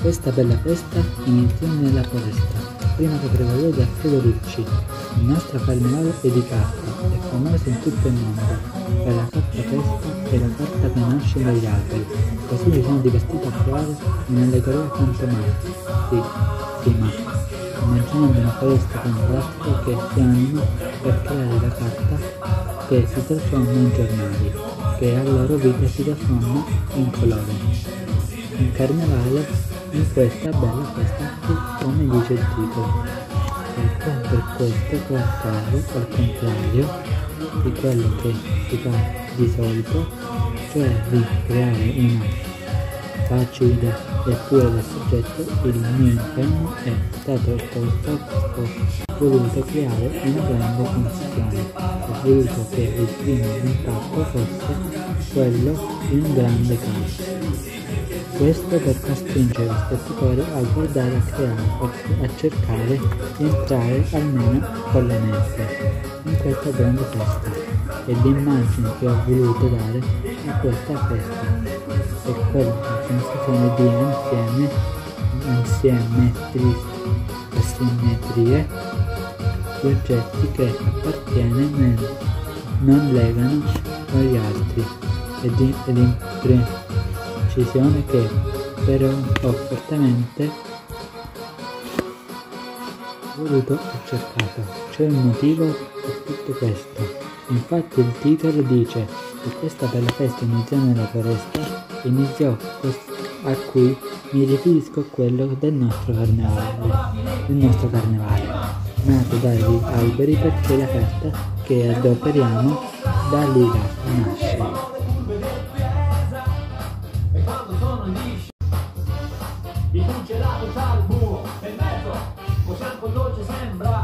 Questa bella festa iniziò nella foresta, prima che prevaleva Alfredo Ricci. Il nostro carnevale è di carta, è famoso in tutto il mondo. È la carta festa e la carta che nasce dagli alberi. Così mi sono divertito a creare un'allegoria fantomale. Sì, sì, ma immaginando una foresta fantastica che si anima per creare la carta che si trasforma in giornali, che a loro vita si trasforma in colore. In carnevale in questa bella festa come dice il titolo. Ecco per questo accade al contrario di quello che si fa di solito, cioè di creare una facile lettura del soggetto, il mio impegno è stato ho voluto creare una grande confusione, ho voluto che il primo impatto fosse quello di un grande caos. Questo per costringere lo spettatore a guardare a creare a cercare di entrare almeno con la mente in questa grande festa e l'immagine che ho voluto dare a questa festa è quella sensazione di insieme, insieme asimmetrie di oggetti che appartiene non legano agli altri ed, ed decisione che però ho fortemente voluto e cercato. C'è un motivo per tutto questo. Infatti il titolo dice che questa bella festa iniziò nella foresta, iniziò a cui mi riferisco a quello del nostro carnevale, del nostro carnevale, nato dagli alberi perché la festa che adoperiamo da lì nasce. Di un gelato c'ha il muro nel mezzo anche il dolce sembra